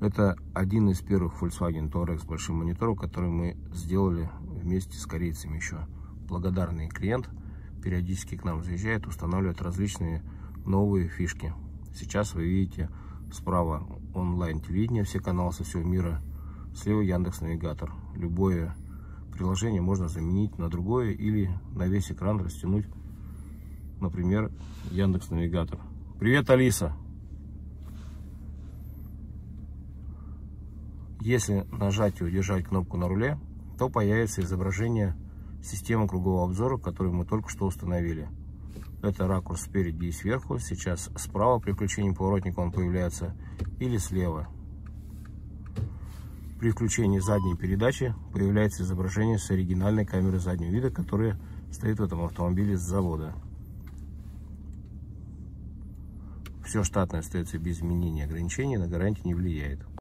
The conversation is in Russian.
Это один из первых Volkswagen Touareg с большим монитором, который мы сделали вместе с корейцами еще. Благодарный клиент периодически к нам заезжает, устанавливает различные новые фишки. Сейчас вы видите справа онлайн телевидение, все каналы со всего мира, слева Яндекс Навигатор. Любое приложение можно заменить на другое или на весь экран растянуть, например, Яндекс Навигатор. Привет, Алиса! Если нажать и удержать кнопку на руле, то появится изображение системы кругового обзора, которую мы только что установили. Это ракурс спереди и сверху. Сейчас справа при включении поворотника он появляется или слева. При включении задней передачи появляется изображение с оригинальной камеры заднего вида, которая стоит в этом автомобиле с завода. Все штатное остается без изменения ограничений, на гарантии не влияет.